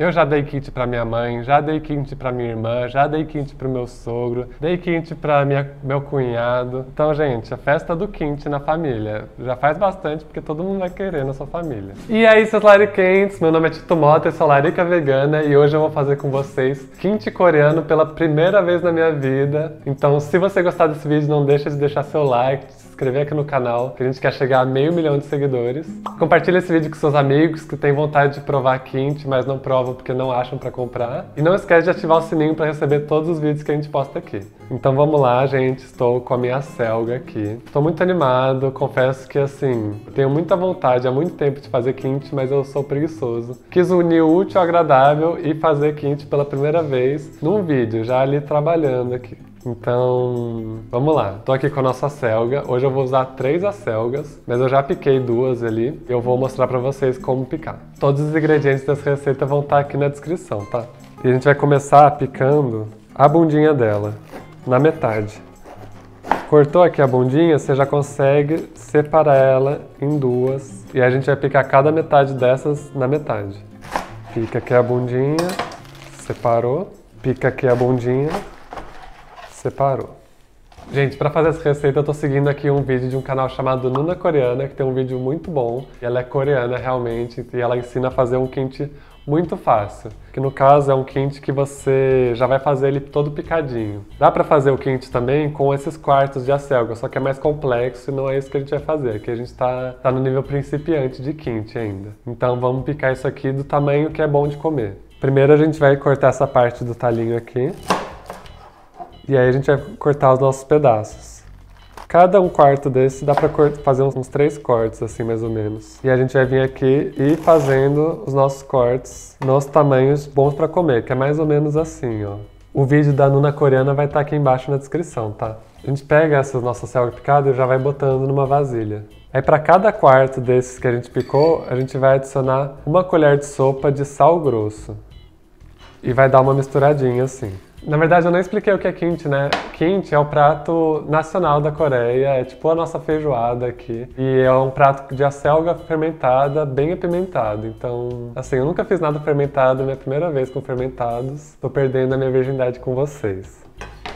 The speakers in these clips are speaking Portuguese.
Eu já dei kit para minha mãe, já dei kit para minha irmã, já dei kit pro meu sogro, dei kit para meu cunhado. Então, gente, a festa do kit na família. Já faz bastante porque todo mundo vai querer na sua família. E aí, seus lariquentes, meu nome é Tito Mota, eu sou larica vegana e hoje eu vou fazer com vocês kit coreano pela primeira vez na minha vida. Então, se você gostar desse vídeo, não deixa de deixar seu like, inscrever aqui no canal, que a gente quer chegar a meio milhão de seguidores. Compartilha esse vídeo com seus amigos que têm vontade de provar Quinte, mas não provam porque não acham para comprar. E não esquece de ativar o sininho para receber todos os vídeos que a gente posta aqui. Então vamos lá, gente. Estou com a minha selga aqui. Estou muito animado, confesso que assim, tenho muita vontade há muito tempo de fazer Quinte, mas eu sou preguiçoso. Quis unir o útil ao agradável e fazer Quinte pela primeira vez num vídeo, já ali trabalhando aqui. Então, vamos lá. Tô aqui com a nossa selga. Hoje eu vou usar três acelgas, mas eu já piquei duas ali. Eu vou mostrar pra vocês como picar. Todos os ingredientes dessa receita vão estar tá aqui na descrição, tá? E a gente vai começar picando a bundinha dela, na metade. Cortou aqui a bundinha, você já consegue separar ela em duas. E a gente vai picar cada metade dessas na metade. Pica aqui a bundinha, separou. Pica aqui a bundinha, Separou. Gente, para fazer essa receita eu tô seguindo aqui um vídeo de um canal chamado Nuna Coreana, que tem um vídeo muito bom. Ela é coreana realmente, e ela ensina a fazer um quente muito fácil. Que no caso é um quente que você já vai fazer ele todo picadinho. Dá para fazer o quente também com esses quartos de acelga, só que é mais complexo e não é isso que a gente vai fazer. Aqui a gente tá, tá no nível principiante de quente ainda. Então vamos picar isso aqui do tamanho que é bom de comer. Primeiro a gente vai cortar essa parte do talinho aqui. E aí a gente vai cortar os nossos pedaços. Cada um quarto desse dá para fazer uns três cortes, assim, mais ou menos. E a gente vai vir aqui e fazendo os nossos cortes nos tamanhos bons para comer, que é mais ou menos assim, ó. O vídeo da Nuna Coreana vai estar tá aqui embaixo na descrição, tá? A gente pega essas nossas selga picadas e já vai botando numa vasilha. Aí para cada quarto desses que a gente picou, a gente vai adicionar uma colher de sopa de sal grosso. E vai dar uma misturadinha assim. Na verdade, eu não expliquei o que é kimchi, né? Kimchi é o prato nacional da Coreia, é tipo a nossa feijoada aqui. E é um prato de acelga fermentada, bem apimentado. Então, assim, eu nunca fiz nada fermentado, minha primeira vez com fermentados. Tô perdendo a minha virgindade com vocês.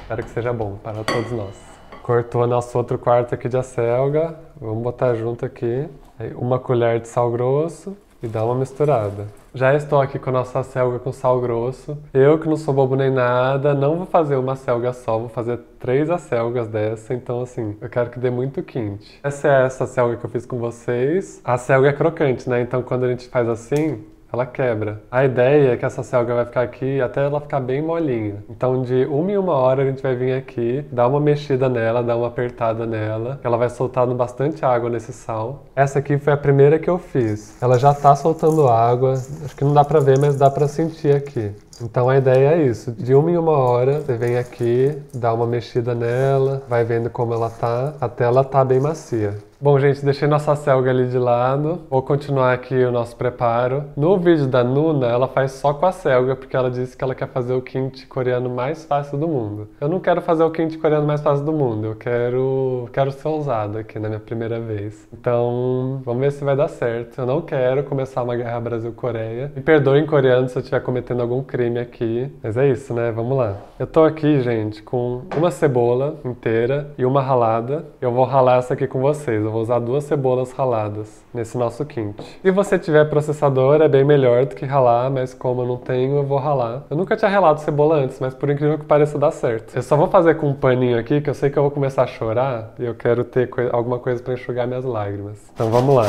Espero que seja bom para todos nós. Cortou nosso outro quarto aqui de acelga. Vamos botar junto aqui. Uma colher de sal grosso e dar uma misturada. Já estou aqui com a nossa selga com sal grosso. Eu que não sou bobo nem nada, não vou fazer uma selga só, vou fazer três acelgas dessa, então assim, eu quero que dê muito quente. Essa é essa selga que eu fiz com vocês. A selga é crocante, né? Então quando a gente faz assim, ela quebra. A ideia é que essa selga vai ficar aqui até ela ficar bem molinha. Então de uma em uma hora a gente vai vir aqui, dar uma mexida nela, dar uma apertada nela. Ela vai soltando bastante água nesse sal. Essa aqui foi a primeira que eu fiz. Ela já tá soltando água, acho que não dá pra ver, mas dá pra sentir aqui. Então a ideia é isso, de uma em uma hora você vem aqui, dá uma mexida nela, vai vendo como ela tá, até ela tá bem macia. Bom, gente, deixei nossa selga ali de lado. Vou continuar aqui o nosso preparo. No vídeo da Nuna, ela faz só com a selga, porque ela disse que ela quer fazer o kimchi coreano mais fácil do mundo. Eu não quero fazer o kimchi coreano mais fácil do mundo, eu quero, quero ser ousado aqui na minha primeira vez. Então, vamos ver se vai dar certo. Eu não quero começar uma guerra Brasil-Coreia. Me perdoem coreano se eu estiver cometendo algum crime aqui, mas é isso, né? Vamos lá. Eu tô aqui, gente, com uma cebola inteira e uma ralada. Eu vou ralar essa aqui com vocês. Eu vou usar duas cebolas raladas nesse nosso quinte. Se você tiver processador, é bem melhor do que ralar, mas como eu não tenho, eu vou ralar. Eu nunca tinha ralado cebola antes, mas por incrível que pareça, dá certo. Eu só vou fazer com um paninho aqui, que eu sei que eu vou começar a chorar, e eu quero ter alguma coisa para enxugar minhas lágrimas. Então vamos lá.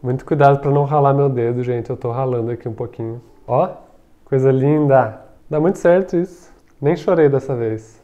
Muito cuidado para não ralar meu dedo, gente. Eu tô ralando aqui um pouquinho. Ó, coisa linda. Dá muito certo isso. Nem chorei dessa vez.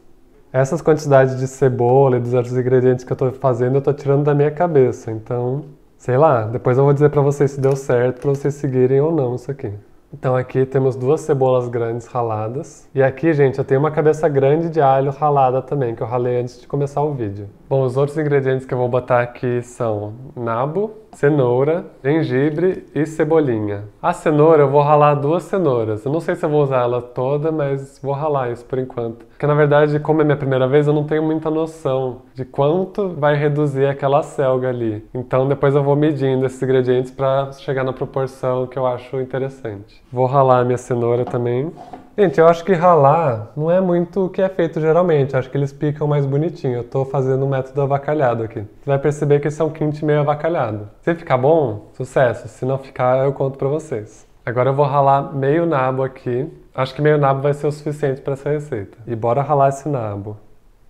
Essas quantidades de cebola e dos outros ingredientes que eu estou fazendo, eu estou tirando da minha cabeça. Então, sei lá, depois eu vou dizer para vocês se deu certo, para vocês seguirem ou não isso aqui. Então aqui temos duas cebolas grandes raladas. E aqui, gente, eu tenho uma cabeça grande de alho ralada também, que eu ralei antes de começar o vídeo. Bom, os outros ingredientes que eu vou botar aqui são nabo, cenoura, gengibre e cebolinha. A cenoura eu vou ralar duas cenouras. Eu não sei se eu vou usar ela toda, mas vou ralar isso por enquanto. Porque na verdade, como é minha primeira vez, eu não tenho muita noção de quanto vai reduzir aquela selga ali. Então depois eu vou medindo esses ingredientes para chegar na proporção que eu acho interessante. Vou ralar a minha cenoura também. Gente, eu acho que ralar não é muito o que é feito geralmente. Eu acho que eles picam mais bonitinho. Eu tô fazendo um método avacalhado aqui. Você vai perceber que esse é um quente meio avacalhado. Se ficar bom, sucesso. Se não ficar, eu conto pra vocês. Agora eu vou ralar meio nabo aqui. Acho que meio nabo vai ser o suficiente para essa receita. E bora ralar esse nabo.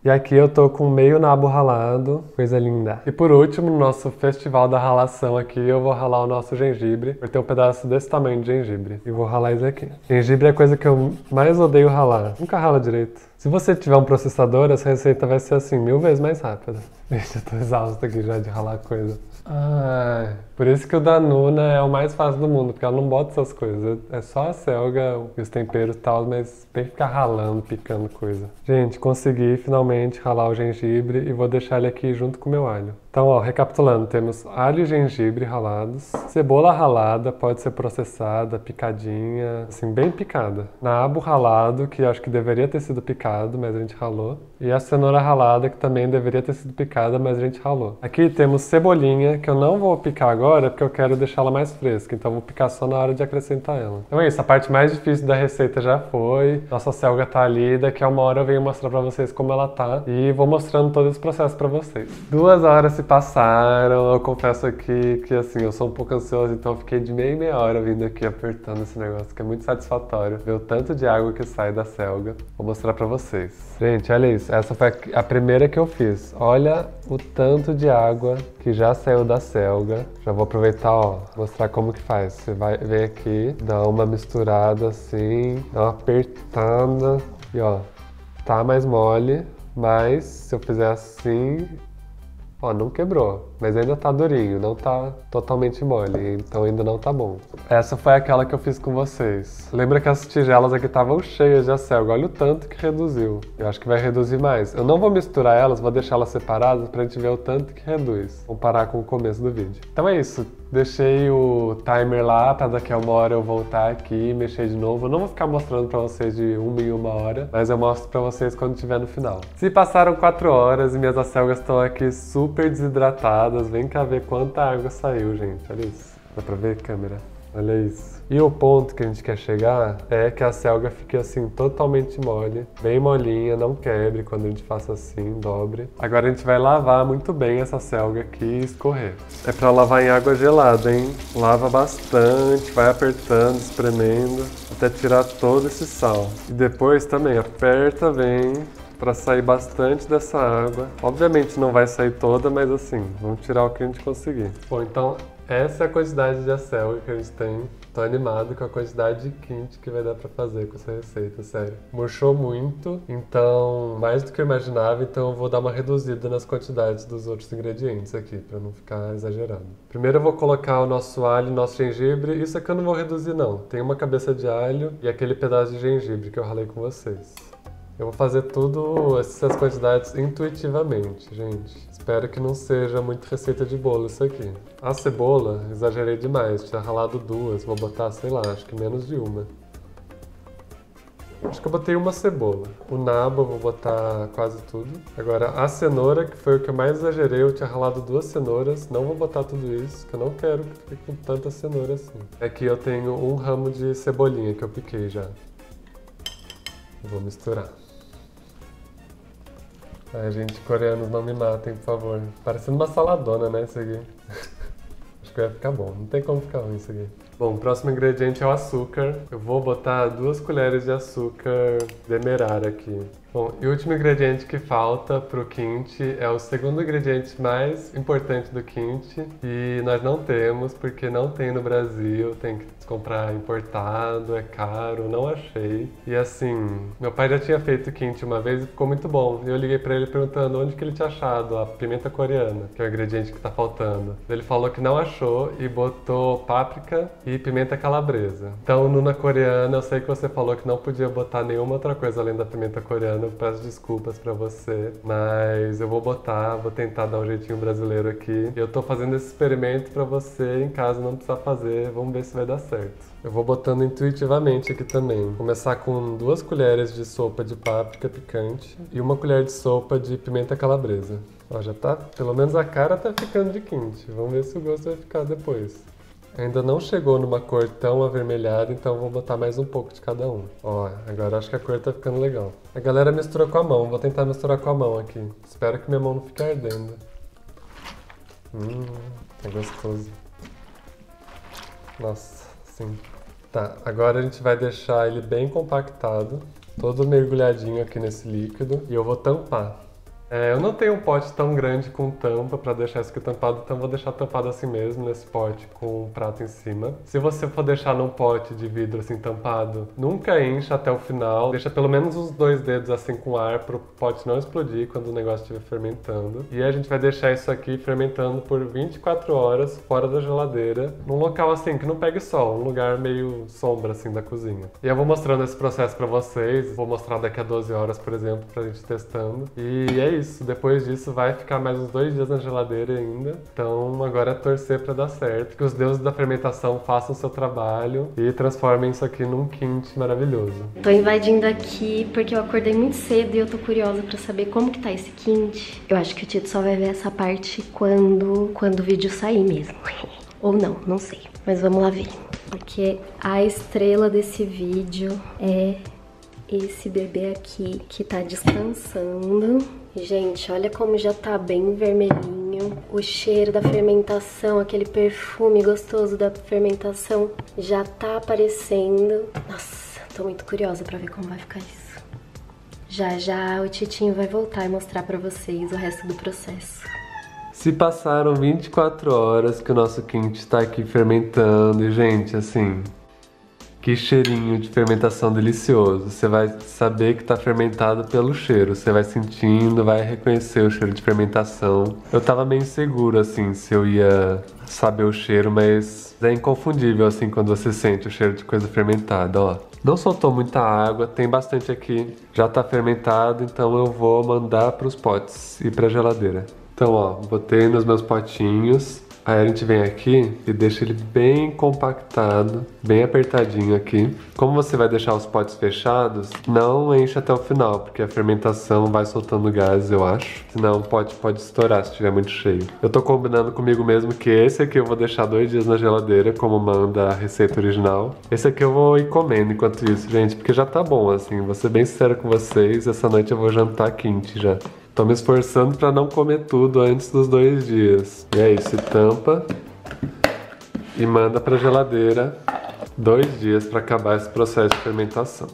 E aqui eu tô com meio nabo ralado, coisa linda. E por último, no nosso festival da ralação aqui, eu vou ralar o nosso gengibre. Vai ter um pedaço desse tamanho de gengibre. E vou ralar isso aqui. Gengibre é a coisa que eu mais odeio ralar. Nunca rala direito. Se você tiver um processador, essa receita vai ser assim, mil vezes mais rápida. Gente, eu tô exausto aqui já de ralar coisa. Ah, por isso que o da Nuna é o mais fácil do mundo, porque ela não bota essas coisas. É só a selga os temperos e tal, mas tem que ficar ralando, picando coisa. Gente, consegui finalmente ralar o gengibre e vou deixar ele aqui junto com o meu alho. Então, ó, recapitulando, temos alho e gengibre ralados, cebola ralada, pode ser processada, picadinha, assim, bem picada. Nabo ralado, que acho que deveria ter sido picado, mas a gente ralou. E a cenoura ralada, que também deveria ter sido picada, mas a gente ralou. Aqui temos cebolinha, que eu não vou picar agora, porque eu quero deixá-la mais fresca, então vou picar só na hora de acrescentar ela. Então é isso, a parte mais difícil da receita já foi. Nossa selga tá ali, daqui a uma hora eu venho mostrar pra vocês como ela tá. E vou mostrando todo esse processo pra vocês. Duas horas se passaram. Eu confesso aqui que assim, eu sou um pouco ansioso, então eu fiquei de meia meia hora vindo aqui apertando esse negócio, que é muito satisfatório ver o tanto de água que sai da selga. Vou mostrar pra vocês. Gente, olha isso. Essa foi a primeira que eu fiz. Olha o tanto de água que já saiu da selga. Já vou aproveitar, ó, mostrar como que faz. Você vai ver aqui, dá uma misturada assim, dá uma apertada e ó, tá mais mole, mas se eu fizer assim, Ó, não quebrou, mas ainda tá durinho, não tá totalmente mole, então ainda não tá bom. Essa foi aquela que eu fiz com vocês. Lembra que as tigelas aqui estavam cheias de acelga, olha o tanto que reduziu. Eu acho que vai reduzir mais. Eu não vou misturar elas, vou deixar elas separadas pra gente ver o tanto que reduz. Vamos parar com o começo do vídeo. Então é isso, Deixei o timer lá para daqui a uma hora eu voltar aqui e mexer de novo. Eu não vou ficar mostrando para vocês de uma em uma hora, mas eu mostro para vocês quando estiver no final. Se passaram quatro horas e minhas acelgas estão aqui super desidratadas, vem cá ver quanta água saiu, gente. Olha isso. Dá para ver, câmera? Olha isso. E o ponto que a gente quer chegar é que a selga fique assim totalmente mole, bem molinha, não quebre quando a gente faça assim, dobre. Agora a gente vai lavar muito bem essa selga aqui e escorrer. É para lavar em água gelada, hein? Lava bastante, vai apertando, espremendo, até tirar todo esse sal. E depois também aperta bem para sair bastante dessa água. Obviamente não vai sair toda, mas assim, vamos tirar o que a gente conseguir. Bom, então essa é a quantidade de acelga que a gente tem. Tô animado com a quantidade de quente que vai dar para fazer com essa receita, sério. Murchou muito, então mais do que eu imaginava, então eu vou dar uma reduzida nas quantidades dos outros ingredientes aqui, para não ficar exagerado. Primeiro eu vou colocar o nosso alho, nosso gengibre. Isso aqui eu não vou reduzir não. Tem uma cabeça de alho e aquele pedaço de gengibre que eu ralei com vocês. Eu vou fazer tudo essas quantidades intuitivamente, gente. Espero que não seja muito receita de bolo isso aqui. A cebola, exagerei demais, tinha ralado duas, vou botar, sei lá, acho que menos de uma. Acho que eu botei uma cebola. O nabo eu vou botar quase tudo. Agora a cenoura, que foi o que eu mais exagerei, eu tinha ralado duas cenouras. Não vou botar tudo isso, que eu não quero que fique com tanta cenoura assim. Aqui eu tenho um ramo de cebolinha que eu piquei já. Vou misturar. Ai, gente, coreanos, não me matem, por favor. Parecendo uma saladona, né, isso aqui. Acho que vai ficar bom. Não tem como ficar ruim isso aqui. Bom, o próximo ingrediente é o açúcar. Eu vou botar duas colheres de açúcar demerara aqui. Bom, e o último ingrediente que falta para o kimchi é o segundo ingrediente mais importante do kimchi e nós não temos porque não tem no Brasil, tem que comprar importado, é caro, não achei. E assim, meu pai já tinha feito kimchi uma vez e ficou muito bom. Eu liguei para ele perguntando onde que ele tinha achado a pimenta coreana, que é o ingrediente que está faltando. Ele falou que não achou e botou páprica e pimenta calabresa. Então, no na coreana, eu sei que você falou que não podia botar nenhuma outra coisa além da pimenta coreana coreano, peço desculpas pra você, mas eu vou botar, vou tentar dar um jeitinho brasileiro aqui. Eu tô fazendo esse experimento pra você em casa não precisar fazer, vamos ver se vai dar certo. Eu vou botando intuitivamente aqui também. Começar com duas colheres de sopa de páprica picante e uma colher de sopa de pimenta calabresa. Ó, já tá, pelo menos a cara tá ficando de quente. Vamos ver se o gosto vai ficar depois. Ainda não chegou numa cor tão avermelhada, então vou botar mais um pouco de cada um. Ó, agora acho que a cor tá ficando legal. A galera misturou com a mão, vou tentar misturar com a mão aqui. Espero que minha mão não fique ardendo. Hum, é gostoso. Nossa, sim. Tá, agora a gente vai deixar ele bem compactado, todo mergulhadinho aqui nesse líquido, e eu vou tampar. É, eu não tenho um pote tão grande com tampa para deixar isso aqui tampado, então vou deixar tampado assim mesmo, nesse pote com um prato em cima. Se você for deixar num pote de vidro assim tampado, nunca encha até o final. Deixa pelo menos os dois dedos assim com ar para o pote não explodir quando o negócio estiver fermentando. E a gente vai deixar isso aqui fermentando por 24 horas fora da geladeira, num local assim que não pegue sol, um lugar meio sombra assim da cozinha. E eu vou mostrando esse processo para vocês, vou mostrar daqui a 12 horas, por exemplo, pra gente testando. E é isso isso. Depois disso vai ficar mais uns dois dias na geladeira ainda. Então agora é torcer para dar certo. Que os deuses da fermentação façam seu trabalho e transformem isso aqui num quinte maravilhoso. Tô invadindo aqui porque eu acordei muito cedo e eu tô curiosa para saber como que tá esse quinte. Eu acho que o Tito só vai ver essa parte quando, quando o vídeo sair mesmo. Ou não, não sei. Mas vamos lá ver. Porque a estrela desse vídeo é esse bebê aqui que tá descansando. Gente, olha como já tá bem vermelhinho. O cheiro da fermentação, aquele perfume gostoso da fermentação já tá aparecendo. Nossa, tô muito curiosa pra ver como vai ficar isso. Já já o Titinho vai voltar e mostrar pra vocês o resto do processo. Se passaram 24 horas que o nosso quente está aqui fermentando e, gente, assim, que cheirinho de fermentação delicioso. Você vai saber que está fermentado pelo cheiro. Você vai sentindo, vai reconhecer o cheiro de fermentação. Eu tava meio inseguro, assim, se eu ia saber o cheiro, mas é inconfundível, assim, quando você sente o cheiro de coisa fermentada, ó. Não soltou muita água, tem bastante aqui. Já tá fermentado, então eu vou mandar para os potes e para geladeira. Então, ó, botei nos meus potinhos. Aí a gente vem aqui e deixa ele bem compactado, bem apertadinho aqui. Como você vai deixar os potes fechados, não enche até o final, porque a fermentação vai soltando gases, eu acho. Senão o pote pode estourar se estiver muito cheio. Eu tô combinando comigo mesmo que esse aqui eu vou deixar dois dias na geladeira, como manda a receita original. Esse aqui eu vou ir comendo enquanto isso, gente, porque já tá bom, assim. Vou ser bem sincero com vocês, essa noite eu vou jantar quente já. Tô me esforçando para não comer tudo antes dos dois dias. E é isso, tampa e manda para geladeira dois dias para acabar esse processo de fermentação.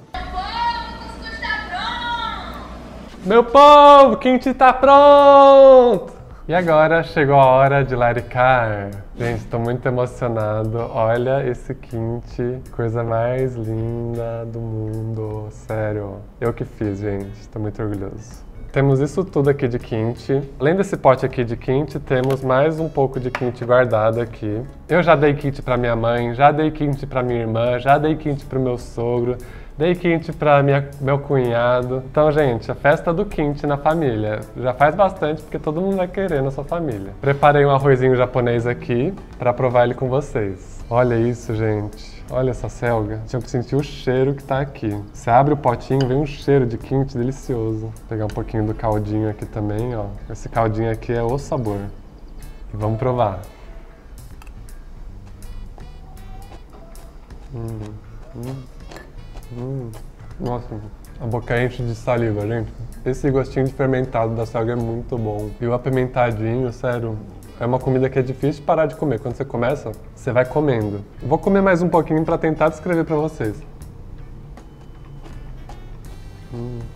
Meu povo, quente tá pronto! E agora chegou a hora de laricar. Gente, estou muito emocionado. Olha esse quinte, coisa mais linda do mundo. Sério. Eu que fiz, gente. Estou muito orgulhoso. Temos isso tudo aqui de quinte. Além desse pote aqui de quinte, temos mais um pouco de quinte guardado aqui. Eu já dei quinte para minha mãe, já dei quinte para minha irmã, já dei quinte para o meu sogro, dei quinte para meu cunhado. Então, gente, a festa do quinte na família. Já faz bastante porque todo mundo vai querer na sua família. Preparei um arrozinho japonês aqui para provar ele com vocês. Olha isso, gente. Olha essa selga. Tinha que sentir o cheiro que tá aqui. Você abre o potinho, vem um cheiro de quente delicioso. Vou pegar um pouquinho do caldinho aqui também, ó. Esse caldinho aqui é o sabor. E vamos provar. Hum, hum, hum. Nossa, a boca enche de saliva, gente. Esse gostinho de fermentado da selga é muito bom. E o apimentadinho, sério, é uma comida que é difícil parar de comer. Quando você começa, você vai comendo. Vou comer mais um pouquinho para tentar descrever para vocês.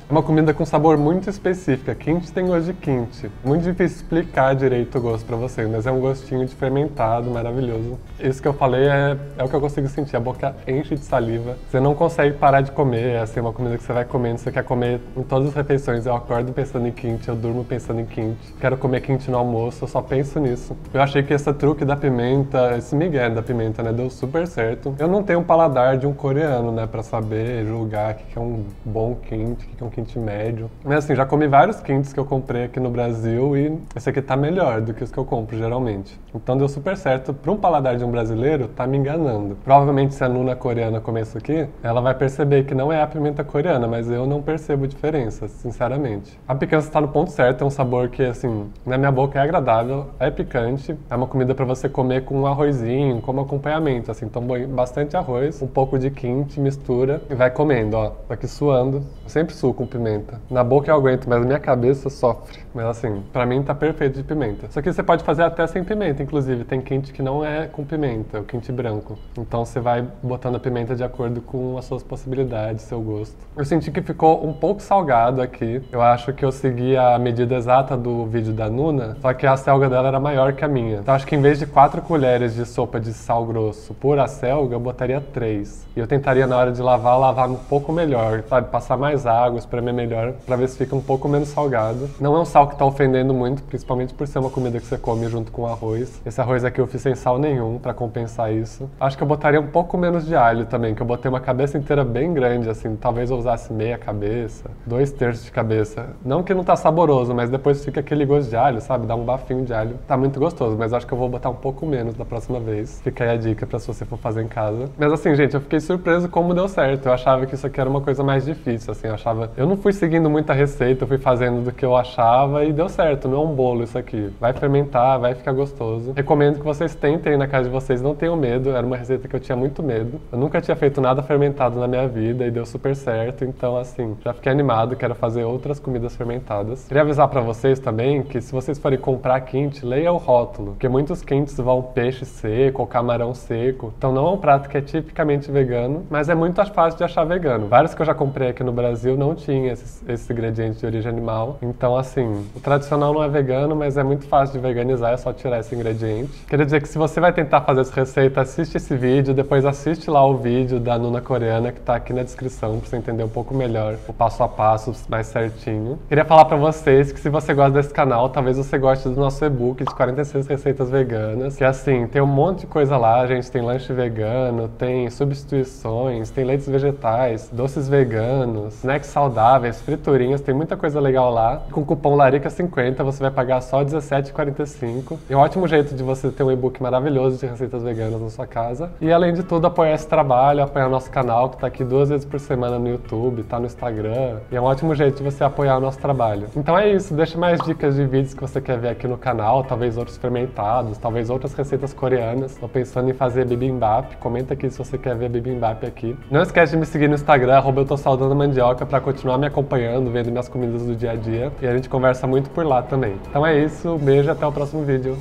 É uma comida com sabor muito específica. Quente tem gosto de quente. Muito difícil explicar direito o gosto para vocês, mas é um gostinho de fermentado, maravilhoso. Isso que eu falei é, é o que eu consigo sentir. A boca enche de saliva. Você não consegue parar de comer. É assim, uma comida que você vai comendo. Você quer comer em todas as refeições. Eu acordo pensando em quente, eu durmo pensando em quente. Quero comer quente no almoço, eu só penso nisso. Eu achei que esse truque da pimenta, esse migué da pimenta, né, deu super certo. Eu não tenho um paladar de um coreano, né, para saber julgar o que é um bom quente, o que é um quente quente médio. Mas assim, já comi vários quentes que eu comprei aqui no Brasil e esse aqui tá melhor do que os que eu compro geralmente. Então deu super certo. Para um paladar de um brasileiro, tá me enganando. Provavelmente se a Nuna coreana comer isso aqui, ela vai perceber que não é a pimenta coreana, mas eu não percebo diferença, sinceramente. A picância está no ponto certo, é um sabor que, assim, na minha boca é agradável, é picante, é uma comida para você comer com um arrozinho, como acompanhamento, assim, então bastante arroz, um pouco de quente, mistura e vai comendo, ó. Tô aqui suando, sempre suo com pimenta. Na boca eu aguento, mas na minha cabeça sofre. Mas assim, para mim tá perfeito de pimenta. Isso aqui você pode fazer até sem pimenta, inclusive. Tem quente que não é com pimenta, o quente branco. Então você vai botando a pimenta de acordo com as suas possibilidades, seu gosto. Eu senti que ficou um pouco salgado aqui. Eu acho que eu segui a medida exata do vídeo da Nuna, só que a selga dela era maior que a minha. Então acho que em vez de 4 colheres de sopa de sal grosso por acelga, eu botaria 3. E eu tentaria na hora de lavar, lavar um pouco melhor, sabe? Passar mais água, espremer melhor, para ver se fica um pouco menos salgado. Não é um sal que tá ofendendo muito, principalmente por ser uma comida que você come junto com arroz. Esse arroz aqui eu fiz sem sal nenhum para compensar isso. Acho que eu botaria um pouco menos de alho também, que eu botei uma cabeça inteira bem grande, assim, talvez eu usasse meia cabeça, dois terços de cabeça. Não que não tá saboroso, mas depois fica aquele gosto de alho, sabe? Dá um bafinho de alho. Tá muito gostoso, mas acho que eu vou botar um pouco menos da próxima vez. Fica aí a dica para se você for fazer em casa. Mas assim, gente, eu fiquei surpreso como deu certo. Eu achava que isso aqui era uma coisa mais difícil, assim, eu achava... Eu não fui seguindo muita receita, fui fazendo do que eu achava e deu certo, não é um bolo isso aqui. Vai fermentar, vai ficar gostoso. Recomendo que vocês tentem na casa de vocês, não tenham medo. Era uma receita que eu tinha muito medo. Eu nunca tinha feito nada fermentado na minha vida e deu super certo. Então, assim, já fiquei animado, quero fazer outras comidas fermentadas. Queria avisar para vocês também que se vocês forem comprar quente, leia o rótulo, porque muitos quentes vão peixe seco ou camarão seco. Então não é um prato que é tipicamente vegano, mas é muito fácil de achar vegano. Vários que eu já comprei aqui no Brasil não tinham esses, esses ingredientes de origem animal. Então, assim, o tradicional não é vegano, mas é muito fácil de veganizar, é só tirar esse ingrediente. Queria dizer que se você vai tentar fazer essa receita, assiste esse vídeo, depois assiste lá o vídeo da Nuna Coreana que tá aqui na descrição pra você entender um pouco melhor o passo a passo mais certinho. Queria falar para vocês que se você gosta desse canal, talvez você goste do nosso e-book de 46 receitas veganas, que assim, tem um monte de coisa lá, a gente tem lanche vegano, tem substituições, tem leites vegetais, doces veganos, snacks saudáveis, friturinhas, tem muita coisa legal lá. Com o cupom LARICA50 você vai pagar só R$17,45. É um ótimo jeito de você ter um e-book maravilhoso de receitas veganas na sua casa. E além de tudo, apoiar esse trabalho, apoiar nosso canal, que está aqui duas vezes por semana no YouTube, tá no Instagram. E é um ótimo jeito de você apoiar o nosso trabalho. Então é isso, deixa mais dicas de vídeos que você quer ver aqui no canal, talvez outros fermentados, talvez outras receitas coreanas. Tô pensando em fazer bibimbap. Comenta aqui se você quer ver bibimbap aqui. Não esquece de me seguir no Instagram, arroba eu tô saudando mandioca, para continuar me acompanhando, vendo minhas comidas do dia a dia. E a gente conversa muito por lá também. Então é isso, beijo e até o próximo vídeo.